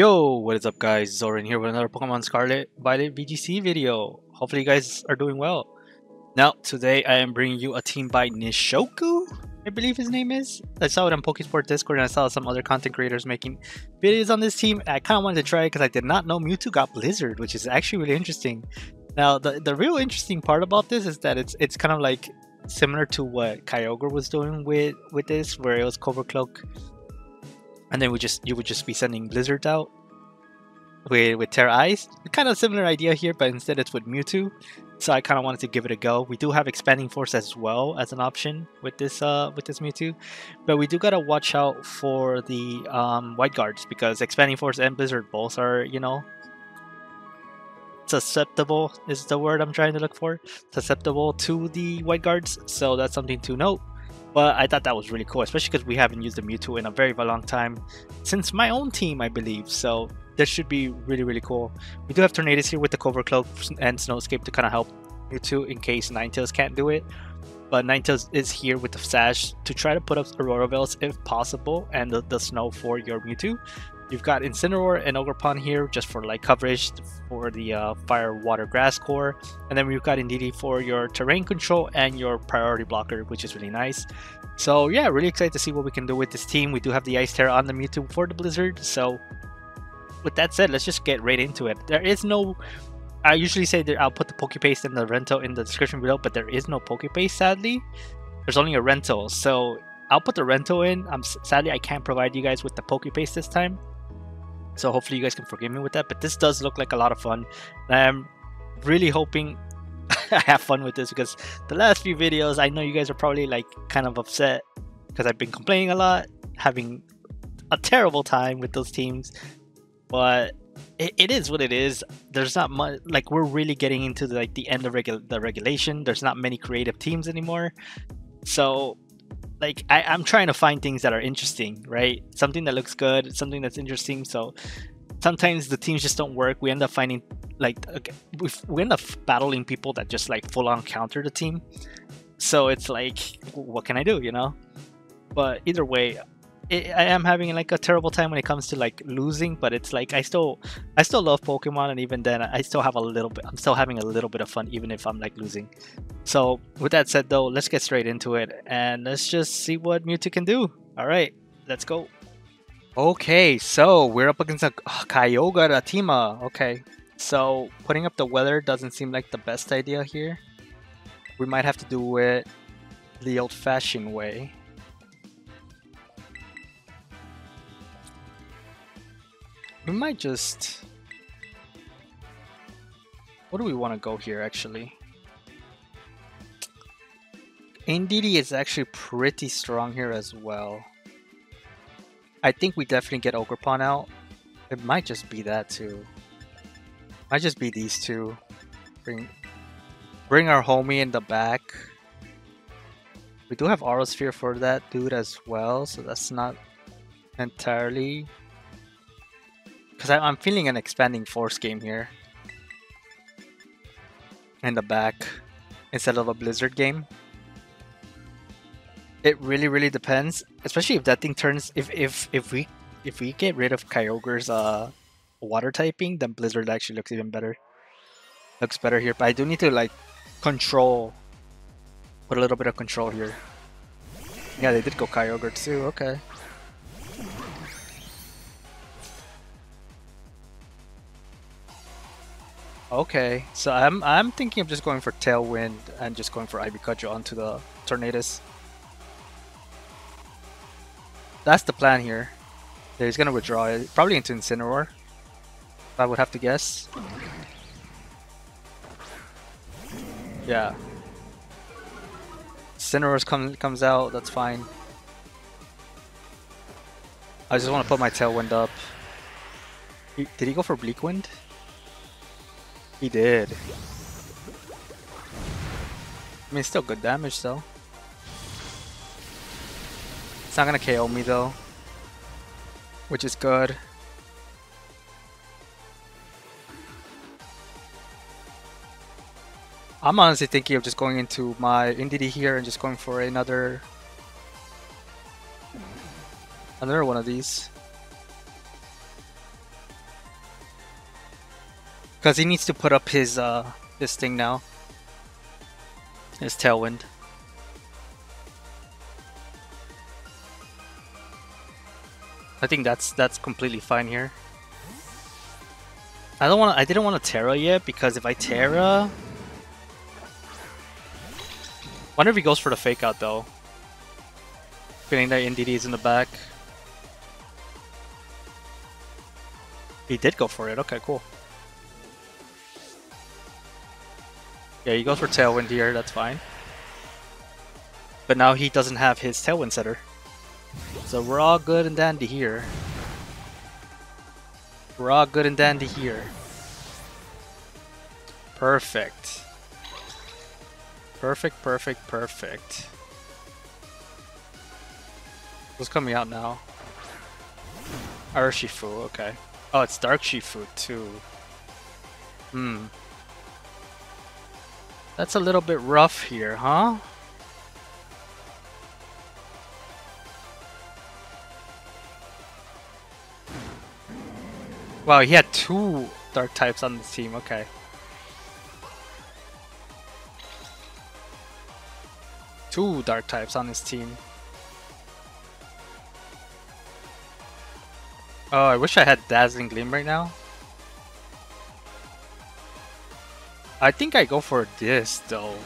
Yo, what is up guys? Zolrain here with another Pokemon Scarlet Violet VGC video. Hopefully you guys are doing well. Now, today I am bringing you a team by Nishoku, I believe his name is. I saw it on Pokesport Discord and I saw some other content creators making videos on this team. I kind of wanted to try it because I did not know Mewtwo got Blizzard, which is actually really interesting. Now, the, the real interesting part about this is that it's it's kind of like similar to what Kyogre was doing with, with this, where it was Covert Cloak and then we just you would just be sending blizzards out with with Tera Ice. Kind of similar idea here, but instead it's with Mewtwo. So I kind of wanted to give it a go. We do have Expanding Force as well as an option with this uh with this Mewtwo, but we do gotta watch out for the um, Wide Guards because Expanding Force and Blizzard both are you know susceptible is the word I'm trying to look for susceptible to the Wide Guards. So that's something to note. But I thought that was really cool, especially because we haven't used the Mewtwo in a very, very long time since my own team, I believe. So this should be really, really cool. We do have Tornadus here with the Covert Cloak and Snowscape to kind of help you Mewtwo in case Ninetales can't do it. But Ninetales is here with the Sash to try to put up Aurora Veils if possible and the, the Snow for your Mewtwo. You've got Incineroar and Ogerpon here just for like coverage for the uh, Fire, Water, Grass core. And then we've got Indeedee for your terrain control and your priority blocker, which is really nice. So yeah, really excited to see what we can do with this team. We do have the Ice Tera on the Mewtwo for the Blizzard. So with that said, let's just get right into it. There is no... I usually say that I'll put the Pokepaste and the rental in the description below, but there is no Pokepaste sadly. There's only a rental. So I'll put the rental in. I'm sadly I can't provide you guys with the Pokepaste this time. So hopefully you guys can forgive me with that. But this does look like a lot of fun. I'm really hoping I have fun with this because the last few videos, I know you guys are probably like kind of upset because I've been complaining a lot, having a terrible time with those teams. But it, it is what it is. There's not much like we're really getting into the, like the end of regu- the regulation. There's not many creative teams anymore. So like I, I'm trying to find things that are interesting, right? Something that looks good, something that's interesting. So sometimes the teams just don't work. We end up finding like we end up battling people that just like full on counter the team. So it's like, what can I do, you know? But either way, I am having like a terrible time when it comes to like losing, but it's like I still I still love Pokemon, and even then I still have a little bit. I'm still having a little bit of fun, even if I'm like losing. So with that said, though, let's get straight into it, and let's just see what Mewtwo can do. All right, let's go. Okay, so we're up against a oh, Kyogre Ratima. Okay, so putting up the weather doesn't seem like the best idea here. We might have to do it the old-fashioned way. We might just... What do we want to go here, actually? Indeedee is actually pretty strong here as well. I think we definitely get Ogerpon out. It might just be that too. Might just be these two. Bring bring our homie in the back. We do have Aerosphere for that dude as well, so that's not entirely because I'm feeling an expanding force game here. In the back. Instead of a Blizzard game. It really, really depends. Especially if that thing turns if if if we if we get rid of Kyogre's uh water typing, then Blizzard actually looks even better. Looks better here. But I do need to like control put a little bit of control here. Yeah, they did go Kyogre too, okay. Okay, so I'm I'm thinking of just going for Tailwind and just going for Ivy Cudgel onto the Tornadus. That's the plan here. Yeah, he's gonna withdraw it, probably into Incineroar. I would have to guess. Yeah. Incineroar comes comes out, that's fine. I just want to put my Tailwind up. Did he go for Bleak Wind? He did. I mean, still good damage though. It's not gonna KO me though, which is good. I'm honestly thinking of just going into my Indeedee here and just going for another another one of these. Because he needs to put up his uh this thing now. His tailwind. I think that's that's completely fine here. I don't want I didn't want to Tera yet because if I Tera Wonder if he goes for the fake out though. Feeling that Indeedee is in the back. He did go for it, okay, cool. Yeah, he goes for Tailwind here, that's fine. But now he doesn't have his Tailwind setter. So we're all good and dandy here. We're all good and dandy here. Perfect. Perfect, perfect, perfect. What's coming out now? Urshifu, okay. Oh, it's Dark Shifu too. Hmm. That's a little bit rough here, huh? Wow, he had two dark types on the team, okay. Two dark types on his team. Oh, I wish I had Dazzling Gleam right now. I think I go for this though.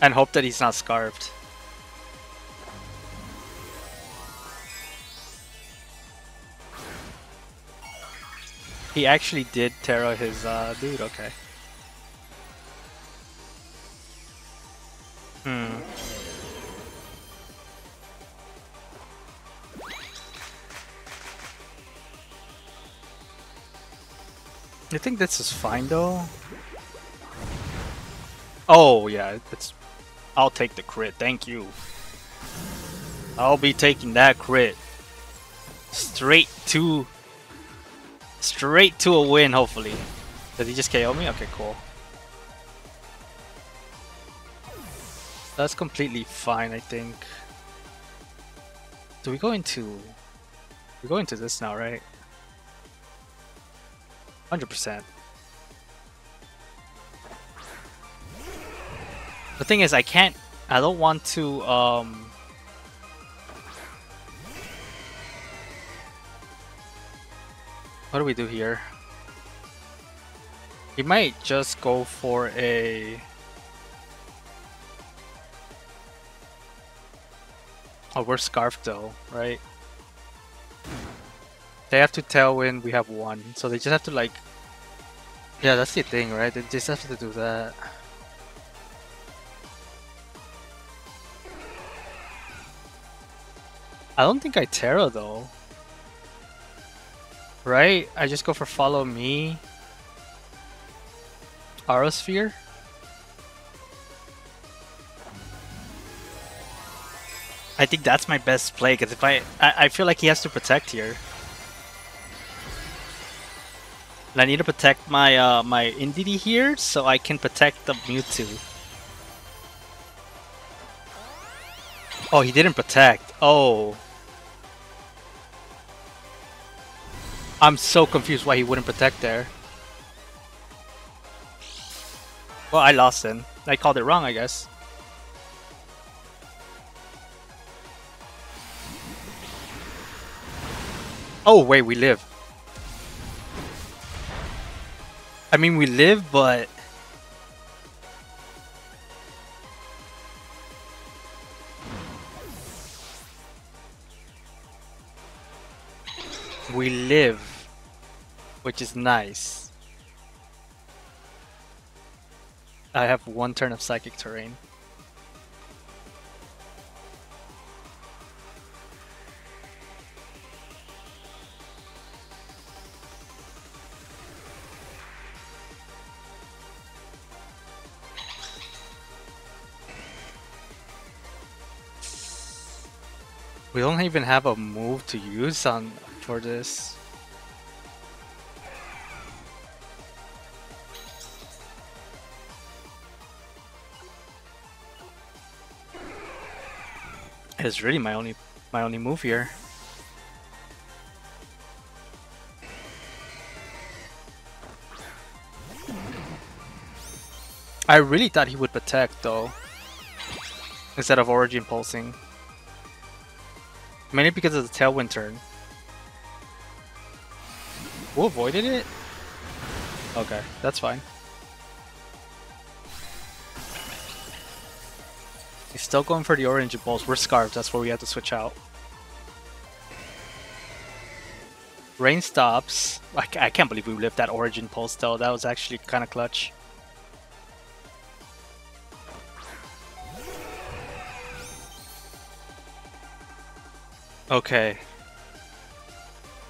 And hope that he's not scarfed. He actually did Tera his uh, dude, okay. Hmm. I think this is fine though. Oh yeah, it's. I'll take the crit. Thank you. I'll be taking that crit. Straight to. Straight to a win, hopefully. Did he just KO me? Okay, cool. That's completely fine, I think. Do we go into... We go into this now, right? 100%. The thing is, I can't... I don't want to, um... What do we do here? He might just go for a... Oh, we're scarfed though, right? They have to tell when we have one. So they just have to like... Yeah, that's the thing, right? They just have to do that. I don't think I Tera though. Right? I just go for follow me. Aerosphere? I think that's my best play because if I, I, I feel like he has to protect here. And I need to protect my uh, my Indeedee here so I can protect the Mewtwo. Oh, he didn't protect. Oh. I'm so confused why he wouldn't protect there. Well, I lost then. I called it wrong, I guess. Oh, wait, we live. I mean, we live, but... We live, which is nice. I have one turn of Psychic Terrain. We don't even have a move to use on for this. It's really my only my only move here. I really thought he would protect though, instead of origin pulsing. Mainly because of the Tailwind turn. Who avoided it? Okay, that's fine. He's still going for the Origin Pulse. We're Scarfed, that's where we have to switch out. Rain stops. I, I can't believe we lived that Origin Pulse though. That was actually kind of clutch. Okay.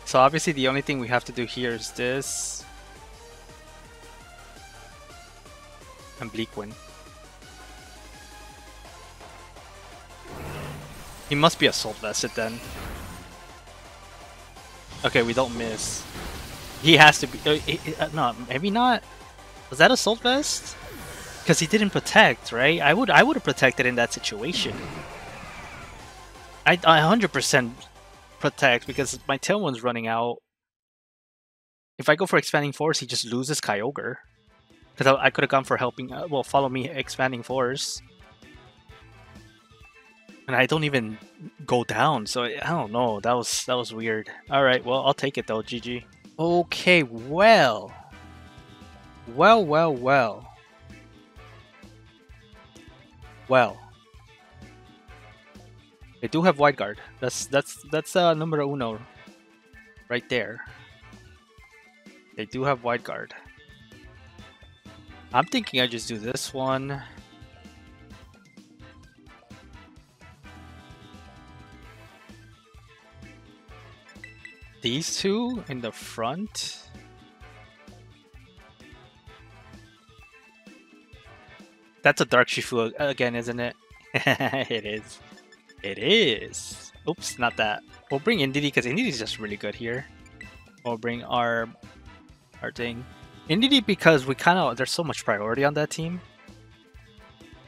So obviously the only thing we have to do here is this. And Bleak. He must be Assault Vested then. Okay, we don't miss. He has to be. Uh, uh, no, maybe not. Was that Assault Vest? Because he didn't protect, right? I would I would have protected in that situation. I, I 100% protect because my Tailwind's running out. If I go for Expanding Force, he just loses Kyogre. Because I, I could have gone for helping, uh, well, follow me Expanding Force. And I don't even go down, so I don't know. That was that was weird. All right, well, I'll take it though. GG. Okay, well, well, well, well, well. They do have wide guard. That's that's that's uh, numero uno, right there. They do have wide guard. I'm thinking I just do this one. These two in the front. That's a Dark Shifu again, isn't it? it is. It is. Oops, not that. We'll bring Indeedee because Indeedee is just really good here. We'll bring our our thing. Indeedee because we kind of there's so much priority on that team.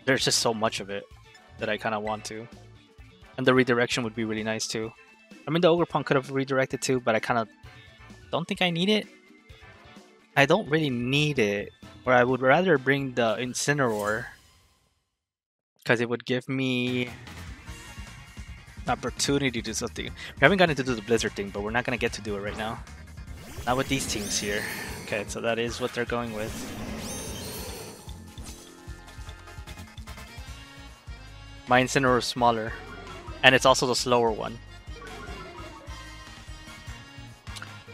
There's just so much of it that I kind of want to. And the redirection would be really nice too. I mean, the Ogerpon could have redirected too, but I kind of don't think I need it. I don't really need it. Or I would rather bring the Incineroar. Because it would give me opportunity to do something. We haven't gotten to do the Blizzard thing, but we're not going to get to do it right now. Not with these teams here. Okay, so that is what they're going with. My Incineroar is smaller. And it's also the slower one.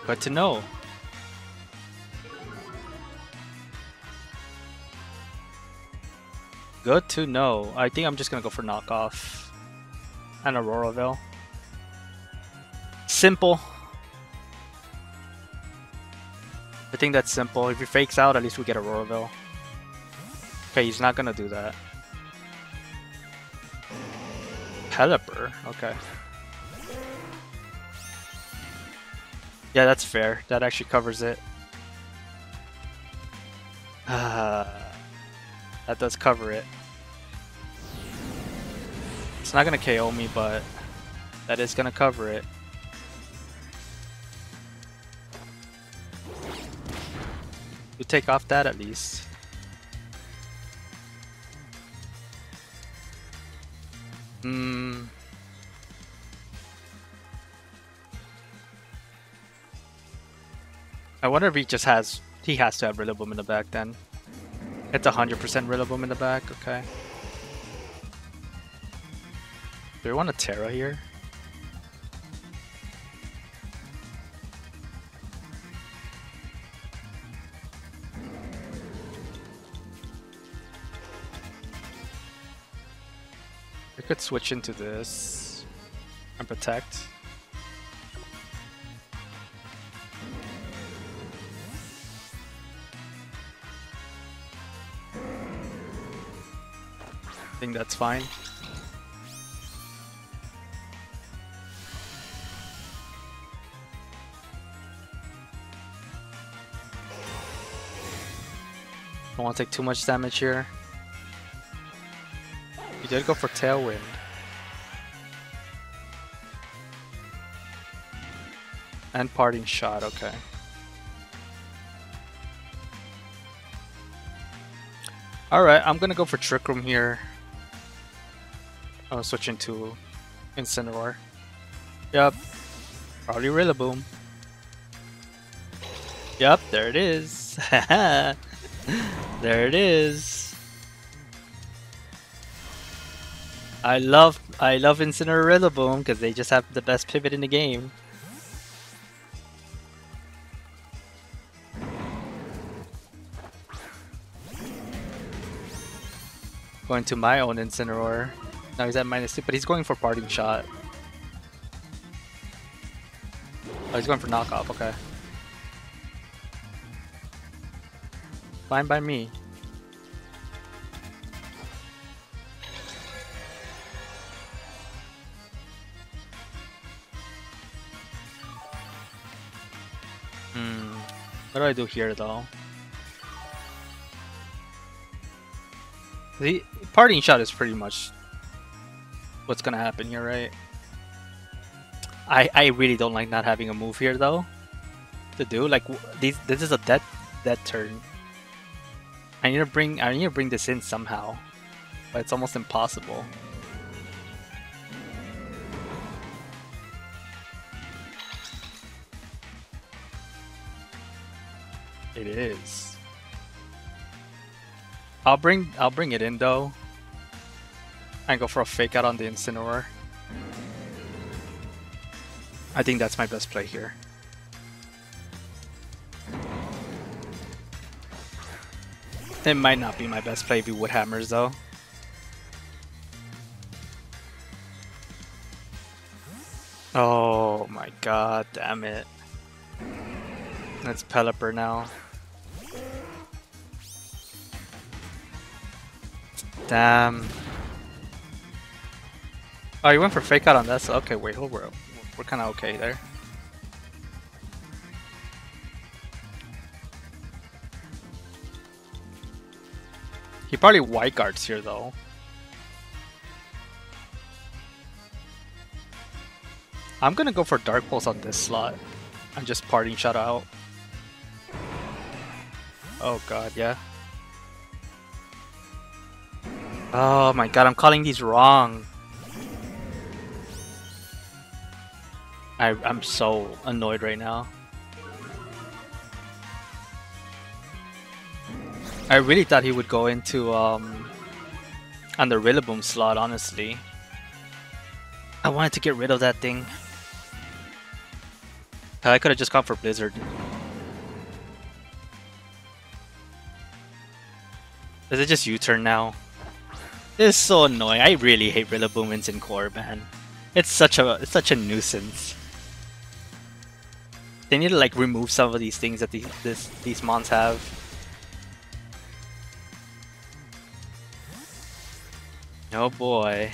Good to know. Good to know. I think I'm just gonna go for knockoff and Aurora Veil. Simple. I think that's simple. If he fakes out, at least we get Aurora Veil. Okay, he's not gonna do that. Pelipper, okay. Yeah, that's fair. That actually covers it. That does cover it. It's not gonna KO me, but that is gonna cover it. You take off that at least. Hmm. I wonder if he just has... He has to have Rillaboom in the back then. It's 100% Rillaboom in the back, okay. Do we want a Tera here? We could switch into this and protect. I think that's fine. Don't take too much damage here. You did go for Tailwind. And Parting Shot, okay. Alright, I'm gonna go for Trick Room here. I'm switching to Incineroar. Yep. Probably Rillaboom. Yep, there it is. there it is. I love I love Incineroar Boom because they just have the best pivot in the game. Going to my own Incineroar. Now he's at minus two, but he's going for parting shot. Oh, he's going for knockoff, okay. Fine by me. Hmm. What do I do here though? The parting shot is pretty much what's gonna happen here, right? I I really don't like not having a move here though. To do like these, this is a dead dead turn. I need to bring I need to bring this in somehow, but it's almost impossible. It is. I'll bring I'll bring it in though. And go for a fake out on the Incineroar. I think that's my best play here. It might not be my best play if you would hammers though. Oh my god, damn it. That's Pelipper now. Damn. Oh, you went for fake out on that, so okay, wait, hold, we're, we're kind of okay there. Probably wide guards here though. I'm gonna go for Dark Pulse on this slot. I'm just parting shot out. Oh god, yeah. Oh my god, I'm calling these wrong. I, I'm so annoyed right now. I really thought he would go into um, on the Rillaboom slot, honestly. I wanted to get rid of that thing. I could have just gone for Blizzard. Is it just U-turn now? This is so annoying. I really hate Rillaboom in Core, man. It's such a it's such a nuisance. They need to like remove some of these things that these this, these mons have. Oh boy.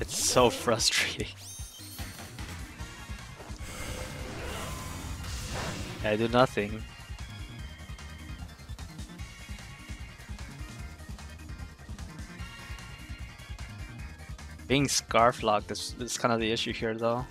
It's so frustrating. I do nothing. Being scarf locked is, is kind of the issue here though.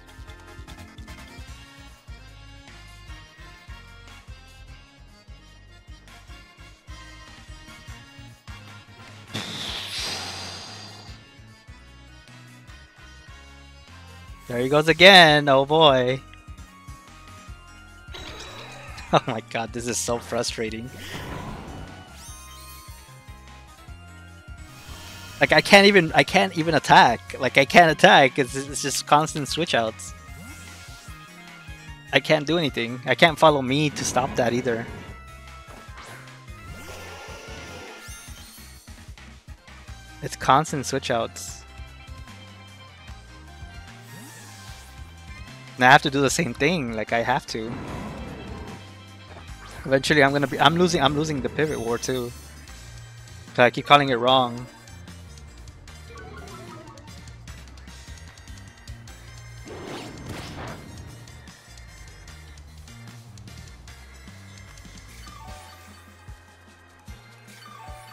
There he goes again, oh boy. Oh my god, this is so frustrating. Like I can't even I can't even attack. Like I can't attack. It's, it's just constant switch outs. I can't do anything. I can't follow me to stop that either. It's constant switch outs. And I have to do the same thing, like I have to. Eventually I'm gonna be I'm losing I'm losing the pivot war too. I keep calling it wrong.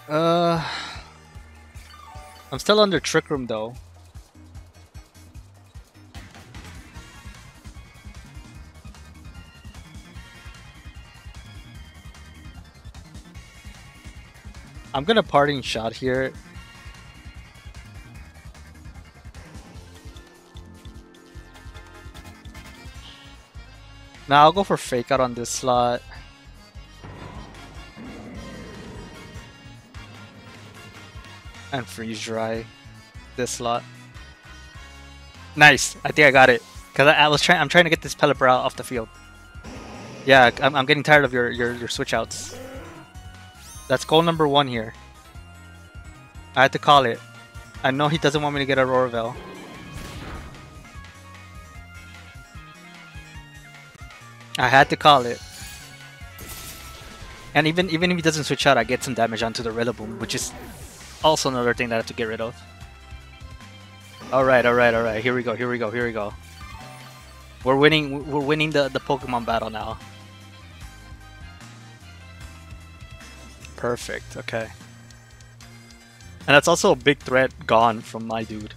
Uh, I'm still under Trick Room though. I'm gonna parting shot here. Now I'll go for fake out on this slot. And freeze dry this slot. Nice. I think I got it. Cause I, I was trying. I'm trying to get this Pelipper out off the field. Yeah, I'm, I'm getting tired of your your your switch outs. That's goal number one here. I had to call it. I know he doesn't want me to get Aurora Veil. I had to call it. And even even if he doesn't switch out, I get some damage onto the Rillaboom, which is also another thing that I have to get rid of. Alright, alright, alright. Here we go, here we go, here we go. We're winning we're winning the, the Pokemon battle now. Perfect, okay. And that's also a big threat gone from my dude.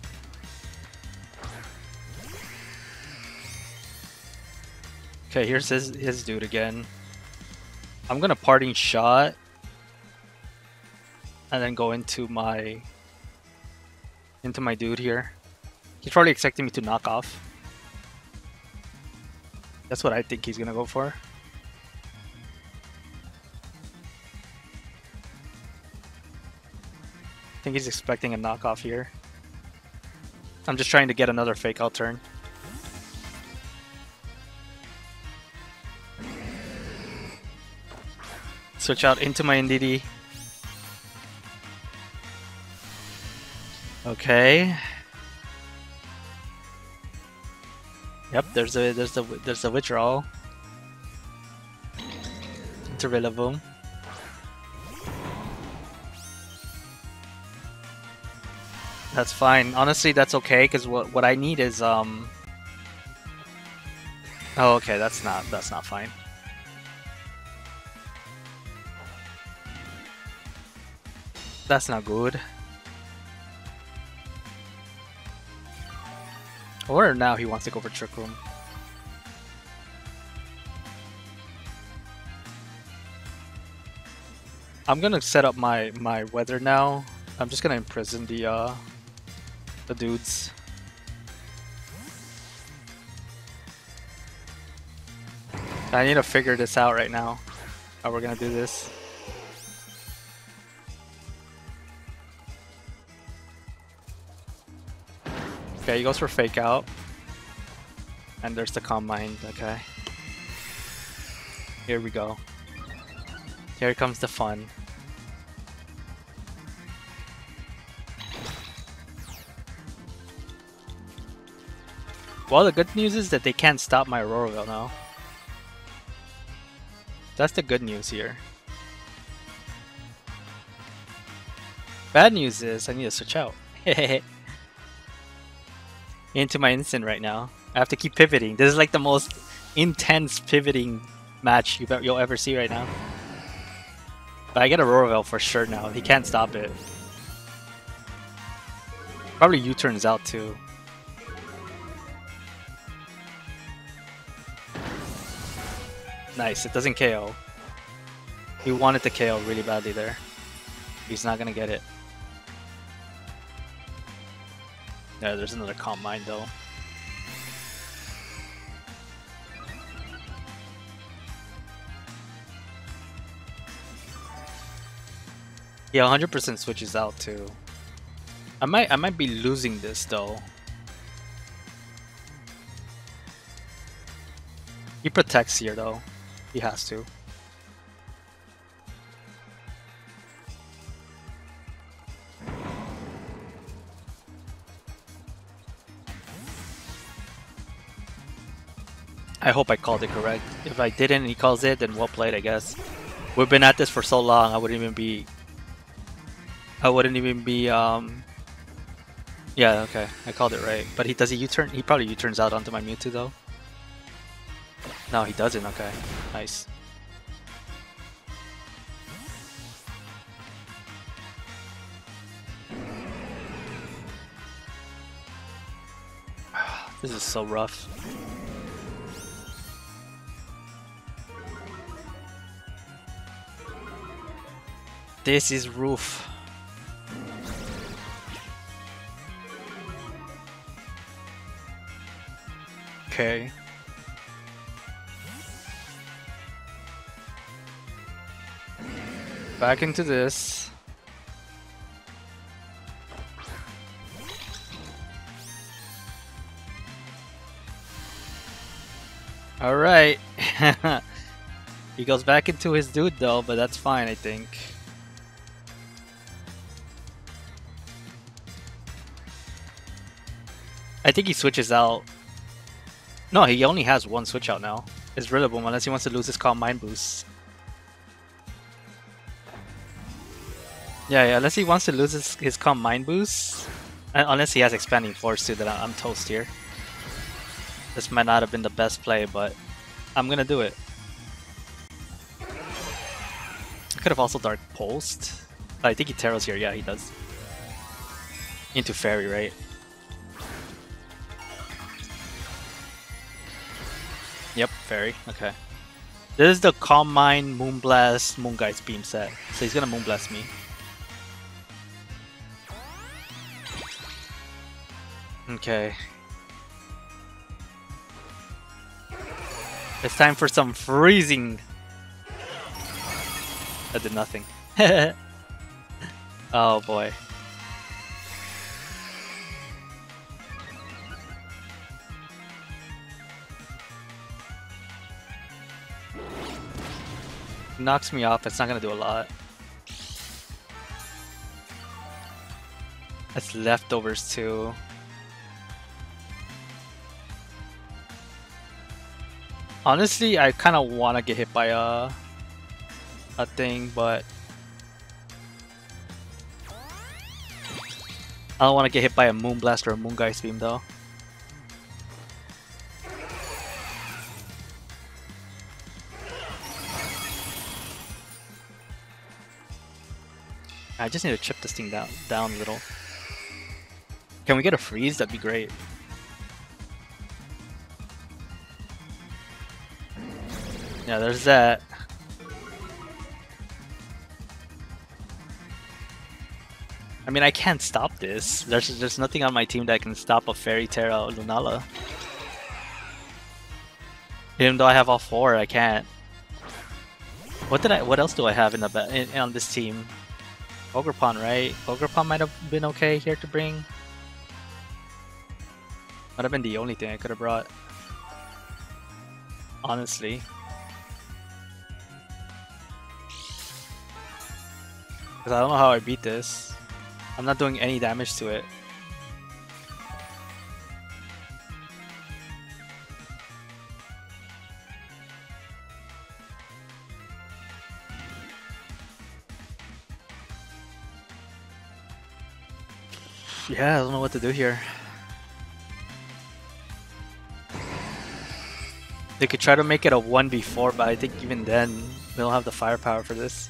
Okay, here's his his dude again. I'm gonna parting shot and then go into my into my dude here. He's probably expecting me to knock off. That's what I think he's gonna go for. Think he's expecting a knockoff here. I'm just trying to get another fake out turn. Switch out into my Indeedee. Okay. Yep, there's a there's a there's a withdrawal. Into Rillaboom. That's fine. Honestly, that's okay because what what I need is um. Oh, okay. That's not that's not fine. That's not good. Or now he wants to go for Trick Room. I'm gonna set up my my weather now. I'm just gonna imprison the uh the dudes. I need to figure this out right now. How we're gonna do this. Okay, he goes for fake out. And there's the calm mind, okay. Here we go. Here comes the fun. Well, the good news is that they can't stop my Aurora now. That's the good news here. Bad news is I need to switch out. into my instant right now. I have to keep pivoting. This is like the most intense pivoting match you'll ever see right now. But I get Aurora Veil for sure now. He can't stop it. Probably U-turns out too. Nice, it doesn't KO. He wanted to KO really badly there. He's not gonna get it. Yeah, there's another Calm Mind though. Yeah, 100% switches out too. I might I might be losing this though. He protects here though. He has to. I hope I called it correct. If I didn't he calls it, then well played, I guess. We've been at this for so long, I wouldn't even be... I wouldn't even be, um... Yeah, okay, I called it right. But he does he U-turn? He probably U-turns out onto my Mewtwo, though. No, he doesn't, okay. Nice. This is so rough. This is roof. Okay. Back into this. Alright. he goes back into his dude though, but that's fine I think. I think he switches out. No, he only has one switch out now. It's Rillaboom unless he wants to lose his Calm Mind boost. Yeah, yeah, unless he wants to lose his, his Calm Mind boost. Unless he has Expanding Force too, then I'm toast here. This might not have been the best play, but I'm gonna do it. I could have also Dark Pulsed. But I think he Teros here, yeah he does. Into Fairy, right? Yep, Fairy, okay. This is the Calm Mind, Moonblast, Moongeist Beam set. So he's gonna Moonblast me. Okay, It's time for some freezing. I did nothing. oh boy. Knocks me off, it's not gonna do a lot. That's leftovers too. Honestly, I kind of want to get hit by a, a thing, but I don't want to get hit by a Moonblast or a Moongeist Beam though. I just need to chip this thing down, down a little. Can we get a freeze? That'd be great. Yeah, there's that. I mean, I can't stop this. There's there's nothing on my team that can stop a Fairy Tera Lunala. Even though I have all four, I can't. What did I? What else do I have in the in, on this team? Ogerpon, right? Ogerpon might have been okay here to bring. Might have been the only thing I could have brought. Honestly. Because I don't know how I beat this. I'm not doing any damage to it. Yeah, I don't know what to do here. They could try to make it a 1v4, but I think even then, we don't have the firepower for this.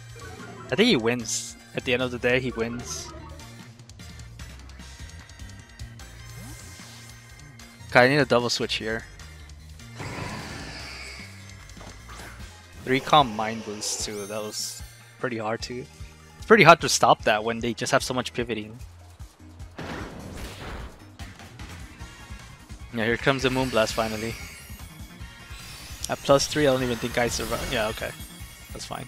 I think he wins. At the end of the day, he wins. Okay, I need a double switch here. Three calm mind boost too. That was pretty hard to. It's pretty hard to stop that when they just have so much pivoting. Yeah, here comes the Moonblast finally. At plus three, I don't even think I survive. Yeah, okay. That's fine.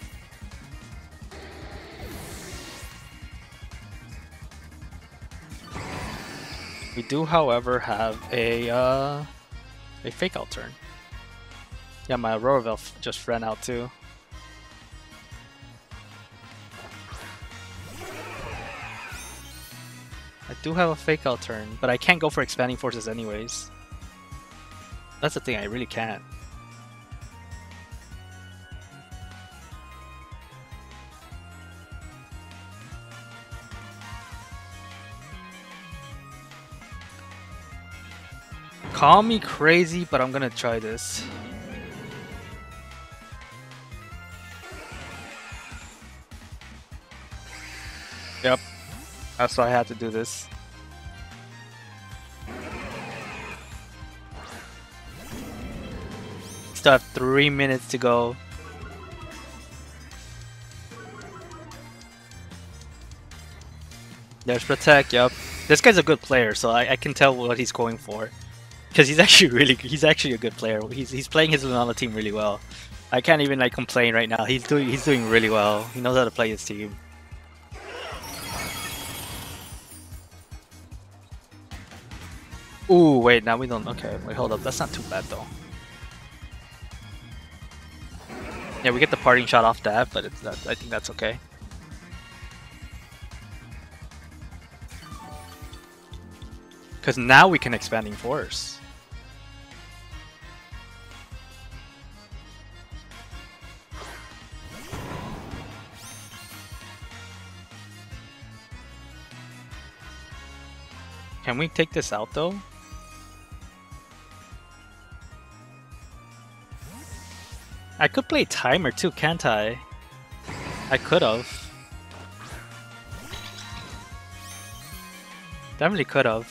We do, however, have a uh, a fake out turn. Yeah, my Aurora just ran out too. I do have a fake out turn, but I can't go for expanding forces anyways. That's the thing, I really can't. Call me crazy, but I'm gonna try this. Yep. That's why I had to do this. Still have three minutes to go. There's Protect, yep. This guy's a good player, so I, I can tell what he's going for. Because he's actually really he's actually a good player. He's he's playing his Lunala team really well. I can't even like complain right now. He's doing he's doing really well. He knows how to play his team. Ooh, wait, now we don't okay, wait, hold up, that's not too bad though. Yeah, we get the parting shot off that, but it's that I think that's okay. Because now we can expanding force. Can we take this out though? I could play timer too, can't I? I could have. Definitely could have.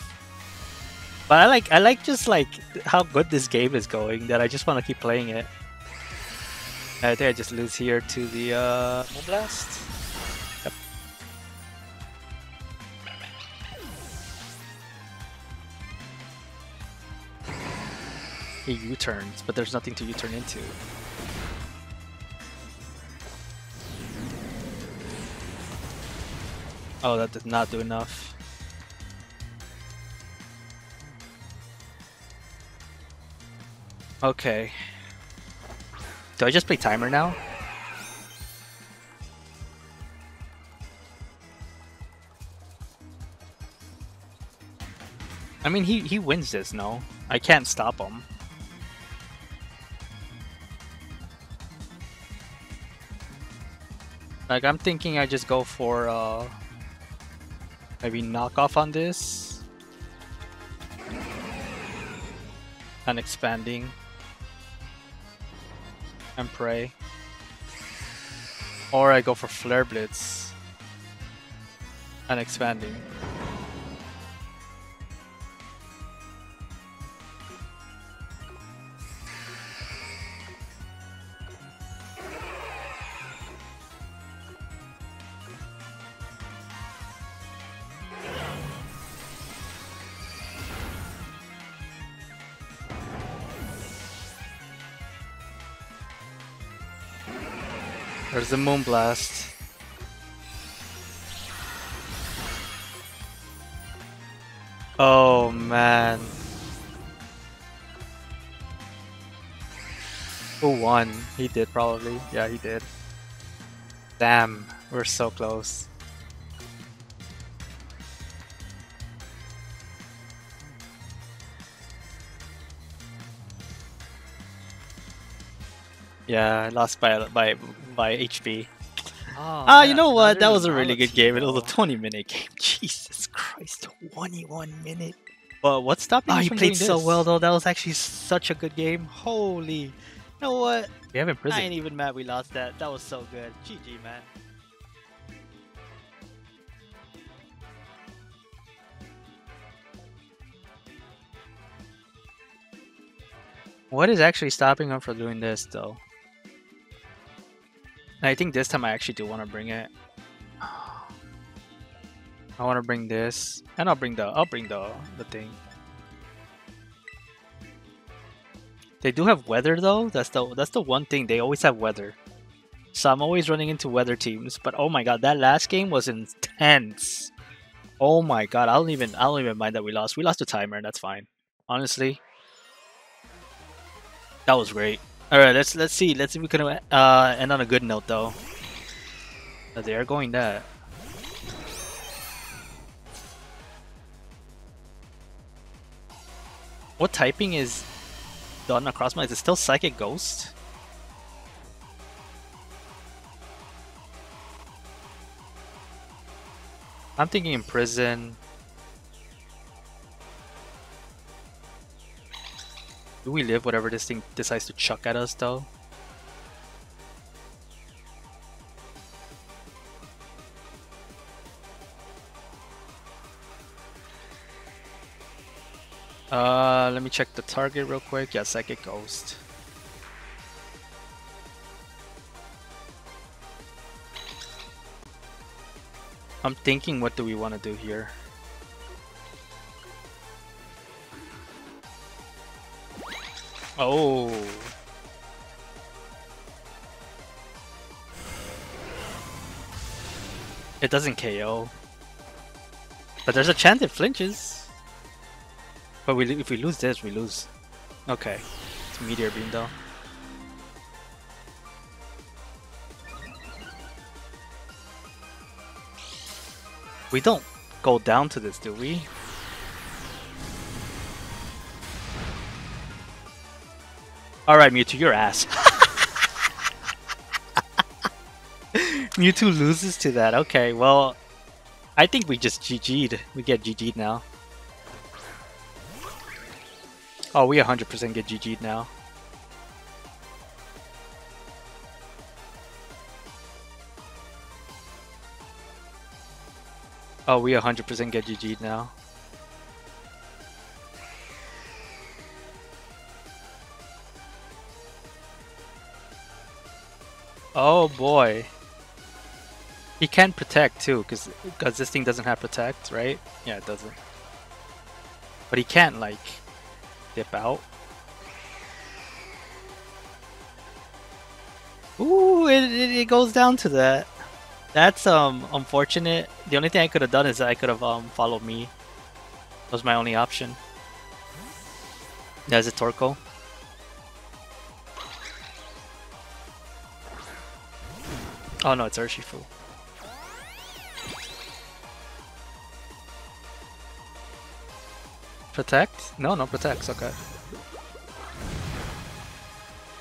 But I like I like just like how good this game is going that I just want to keep playing it. I think I just lose here to the uh. He U-turns, but there's nothing to U-turn into. Oh, that did not do enough. Okay. Do I just play timer now? I mean, he, he wins this, no? I can't stop him. Like, I'm thinking I just go for, uh... Maybe knock off on this. And expanding. And pray. Or I go for Flare Blitz. And expanding. The Moonblast. Oh man. Who won? He did probably. Yeah, he did. Damn, we're so close. Yeah, I lost by by by HP. Oh, Ah, you know what? That was a really good game. It was a 20 minute game. Jesus Christ, 21 minute. But what's stopping Oh, us he from played so well though. That was actually such a good game. Holy, you know what? We have I imprisoned. ain't even mad we lost that. That was so good. GG, man. What is actually stopping him from doing this though? I think this time I actually do want to bring it. I want to bring this, and I'll bring the I'll bring the the thing. They do have weather though. That's the that's the one thing they always have weather. So I'm always running into weather teams. But oh my god, that last game was intense. Oh my god, I don't even I don't even mind that we lost. We lost the timer, and that's fine. Honestly, that was great. All right, let's let's see. Let's see if we can uh, end on a good note though. Uh, They are going that. What typing is done across my? Is it still Psychic Ghost? I'm thinking in prison. Do we live whatever this thing decides to chuck at us though? Uh, let me check the target real quick. Yeah, Psychic Ghost. I'm thinking, what do we want to do here? Oh. It doesn't KO. But there's a chance it flinches. But we, if we lose this, we lose. Okay. It's Meteor Beam though. We don't go down to this, do we? Alright, Mewtwo, your ass. Mewtwo loses to that. Okay, well, I think we just GG'd. We get GG'd now. Oh, we 100% get GG'd now. Oh, we 100% get GG'd now. Oh boy. He can protect too, because because this thing doesn't have protect, right? Yeah, it doesn't. But he can't like dip out. Ooh, it, it, it goes down to that. That's um unfortunate. The only thing I could have done is I could have um followed me. That was my only option. There's a Torkoal. Oh no, it's Urshifu. Protect? No, no protects, okay.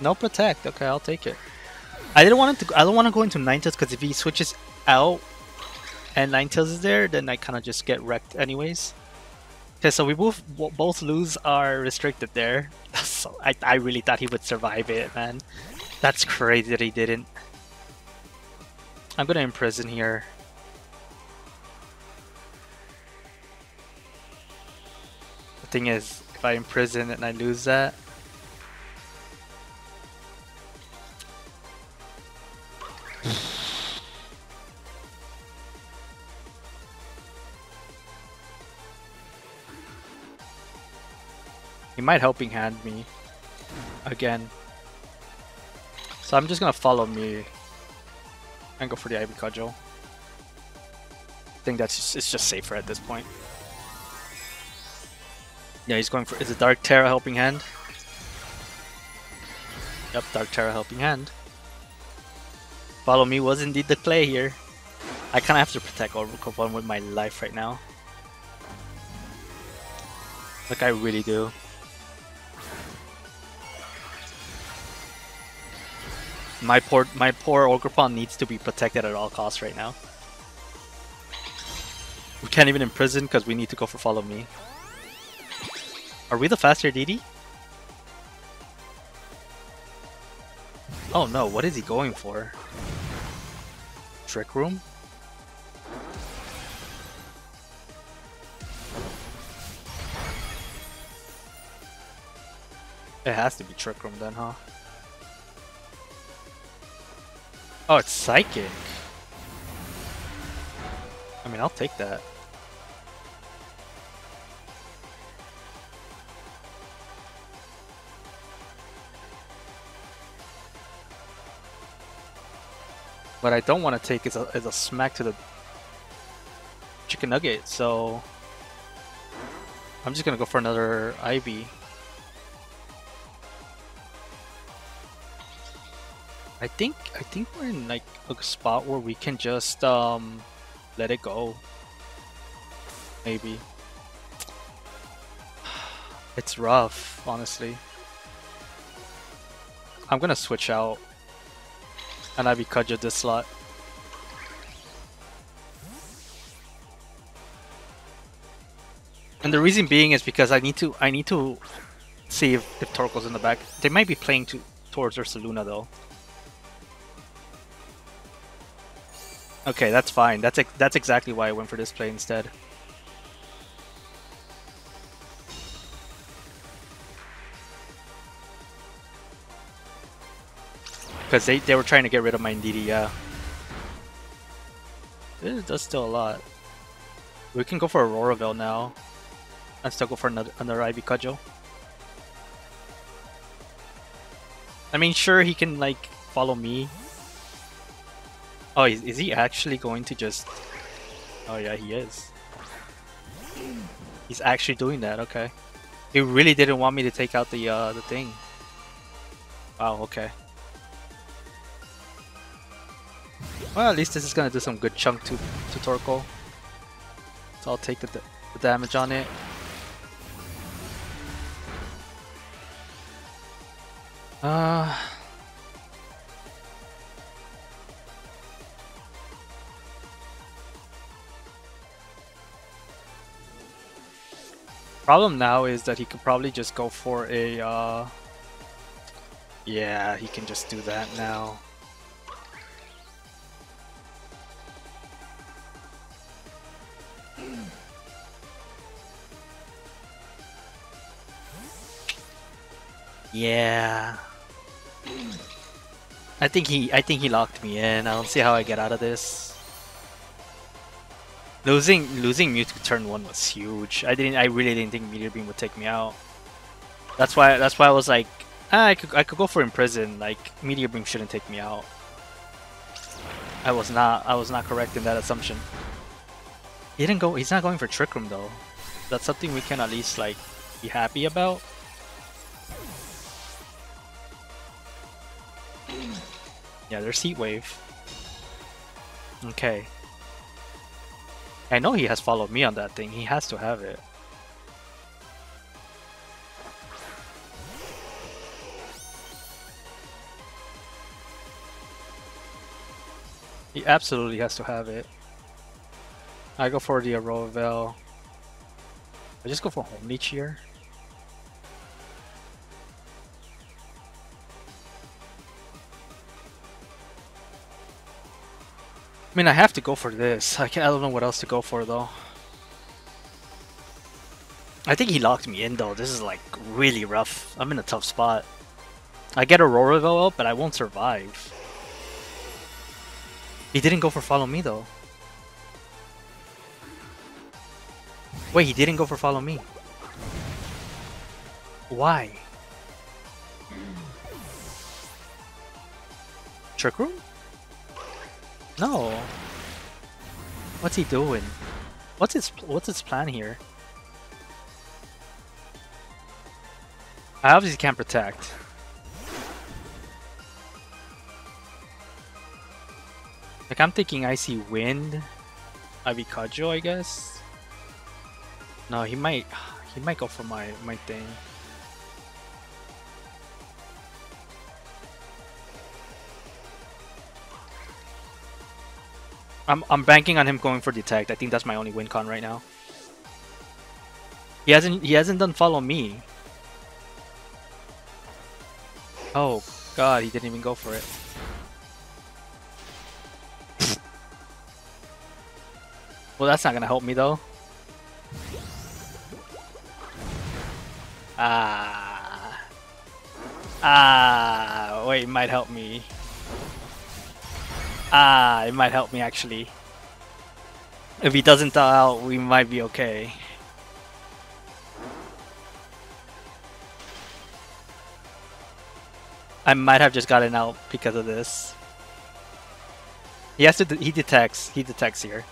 No protect, okay, I'll take it. I didn't want to I don't want to go into Ninetales because if he switches out and Ninetales is there, then I kind of just get wrecked anyways. Okay, so we both both lose our restricted there. so I, I really thought he would survive it, man. That's crazy that he didn't. I'm gonna imprison here. The thing is, if I imprison and I lose that, he might helping hand me again. So I'm just gonna follow me and go for the Ivy Cudgel. I think that's just, it's just safer at this point. Yeah, he's going for. Is it Dark Terra helping hand? Yep, Dark Terra helping hand. Follow me was indeed the play here. I kind of have to protect Ogerpon with my life right now. Like I really do. My poor my poor Ogerpon needs to be protected at all costs right now. We can't even imprison because we need to go for follow me. Are we the faster DD? Oh no, what is he going for? Trick Room? It has to be Trick Room then, huh? Oh, it's Psychic. I mean, I'll take that. What I don't want to take is a, is a smack to the chicken nugget, so I'm just gonna go for another Ivy. I think I think we're in like a spot where we can just um let it go. Maybe. It's rough, honestly. I'm gonna switch out and Ivy Cudgel this slot. And the reason being is because I need to I need to see if, if Torkoal's in the back. They might be playing to towards Ursaluna though. Okay, that's fine. That's ex that's exactly why I went for this play instead. Because they, they were trying to get rid of my Indeedee, yeah. This does still a lot. We can go for Aurora Veil now. And still go for another, another Ivy Cudgel. I mean, sure, he can, like, follow me. Oh, is, is he actually going to just... Oh yeah, he is. He's actually doing that, okay. He really didn't want me to take out the, uh, the thing. Wow, okay. Well, at least this is gonna do some good chunk to, to Torkoal. So I'll take the, the damage on it. Uh... Problem now is that he could probably just go for a, uh... Yeah, he can just do that now. Yeah. I think he I think he locked me in. I don't see how I get out of this. Losing losing Mewtwo turn one was huge. I didn't I really didn't think Meteor Beam would take me out. That's why that's why I was like ah, I could I could go for Imprison, like Meteor Beam shouldn't take me out. I was not I was not correct in that assumption. He didn't go he's not going for Trick Room though. That's something we can at least like be happy about. Yeah, there's Heat Wave. Okay. I know he has followed me on that thing. He has to have it. He absolutely has to have it. I go for the Aurora Veil. I just go for Horn Leech mean, I have to go for this. I, can, I don't know what else to go for, though. I think he locked me in, though. This is, like, really rough. I'm in a tough spot. I get Aurora though up, but I won't survive. He didn't go for follow me, though. Wait, he didn't go for follow me. Why? Trick Room? No. What's he doing? What's his what's his plan here? I obviously can't protect. Like I'm thinking Icy Wind, Ivy I guess. No, he might he might go for my my thing. I'm I'm banking on him going for detect. I think that's my only win con right now. He hasn't he hasn't done follow me. Oh god, he didn't even go for it. well, that's not gonna help me though. Ah. Ah, wait, it might help me. Ah, it might help me actually. If he doesn't thaw out, we might be okay. I might have just gotten out because of this. He has to. De he detects. He detects here.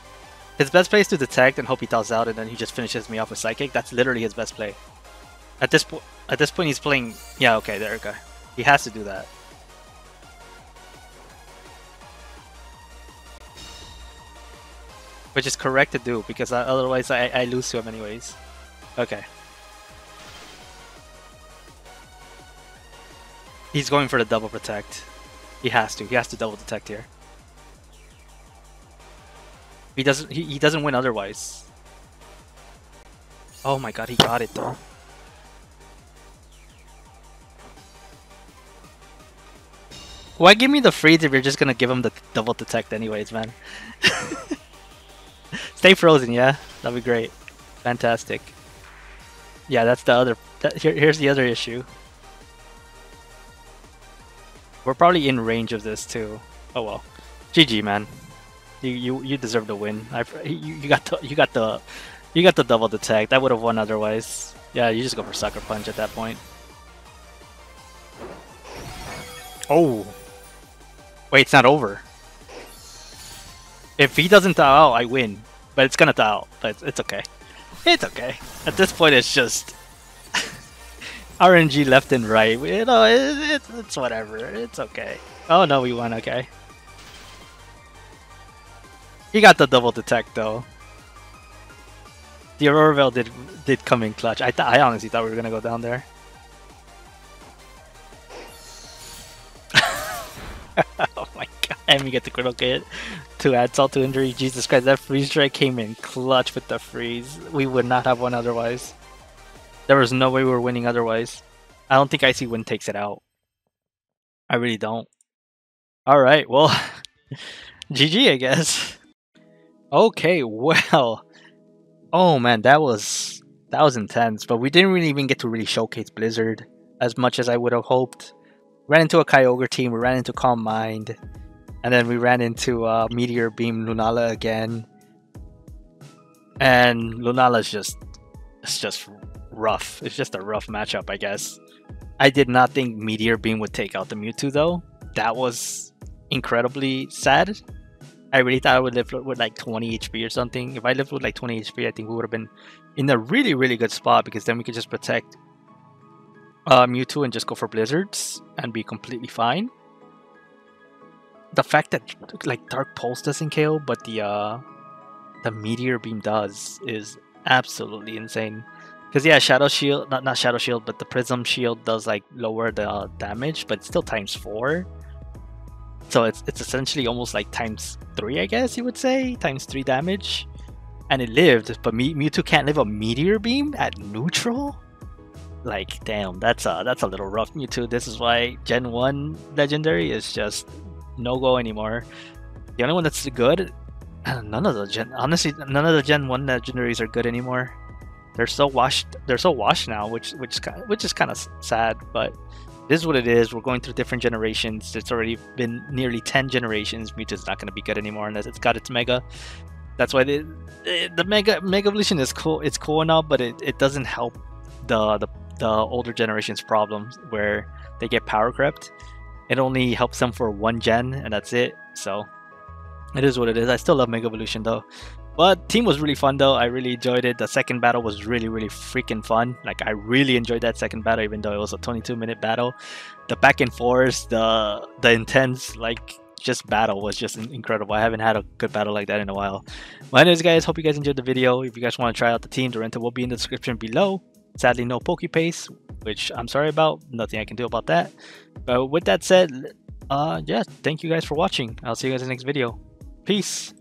His best play is to detect and hope he thaws out, and then he just finishes me off with psychic. That's literally his best play. At this point, at this point, he's playing. Yeah, okay, there we go. He has to do that. Which is correct to do, because otherwise I, I lose to him anyways. Okay. He's going for the double protect. He has to. He has to double detect here. He doesn't he, he doesn't win otherwise. Oh my god, he got it though. Why give me the freeze if you're just gonna give him the double detect anyways, man? Stay frozen, yeah? That'd be great. Fantastic. Yeah, that's the other... That, here, here's the other issue. We're probably in range of this, too. Oh well. GG, man. You you you deserve the win. I you, you got the you got the you got the double detect. I would have won otherwise. Yeah, you just go for sucker punch at that point. Oh. Wait, it's not over. If he doesn't die out, I win. But it's gonna die out. But it's, it's okay. It's okay. At this point, it's just RNG left and right. You know, it, it, it's whatever. It's okay. Oh no, we won. Okay. He got the double detect though. The Aurora did did come in clutch. I I honestly thought we were gonna go down there. And we get the critical hit to add salt to injury. Jesus Christ! That freeze strike came in clutch with the freeze. We would not have won otherwise. There was no way we were winning otherwise. I don't think Icy Wind takes it out. I really don't. All right, well, GG, I guess. Okay, well, oh man, that was that was intense. But we didn't really even get to really showcase Blizzard as much as I would have hoped. Ran into a Kyogre team, we ran into Calm Mind, and then we ran into uh, Meteor Beam Lunala again. And Lunala's just it's just rough. It's just a rough matchup, I guess. I did not think Meteor Beam would take out the Mewtwo though. That was incredibly sad. I really thought I would live with like 20 HP or something. If I lived with like 20 HP, I think we would have been in a really, really good spot because then we could just protect uh, Mewtwo and just go for Blizzards and be completely fine. The fact that like Dark Pulse doesn't KO, but the uh, the Meteor Beam does is absolutely insane. Because yeah, Shadow Shield, not not Shadow Shield, but the Prism Shield does like lower the damage, but still times four. So it's it's essentially almost like times three, I guess you would say, times three damage. And it lived, but Me Mewtwo can't live a Meteor Beam at neutral. Like, damn, that's a that's a little rough, Mewtwo. This is why Gen One Legendary is just no go anymore. The only one that's good, none of the Gen honestly, none of the Gen One Legendaries are good anymore. They're so washed they're so washed now which which which is kind of sad but this is what it is. We're going through different generations. It's already been nearly 10 generations. Mewtwo's not going to be good anymore unless it's got its mega. That's why the the mega mega evolution is cool it's cool enough but it, it doesn't help the, the the older generations problems where they get power crept it only helps them for one gen and that's it so it is what it is i still love mega evolution though but team was really fun though. I really enjoyed it. The second battle was really, really freaking fun. Like I really enjoyed that second battle, even though it was a 22 minute battle. The back and forth, the the intense like just battle was just incredible. I haven't had a good battle like that in a while. Well, anyways, guys, hope you guys enjoyed the video. If you guys want to try out the team, the rental will be in the description below. Sadly, no PokePaste, which I'm sorry about. Nothing I can do about that. But with that said, uh, yeah, thank you guys for watching. I'll see you guys in the next video. Peace.